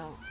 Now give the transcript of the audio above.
out.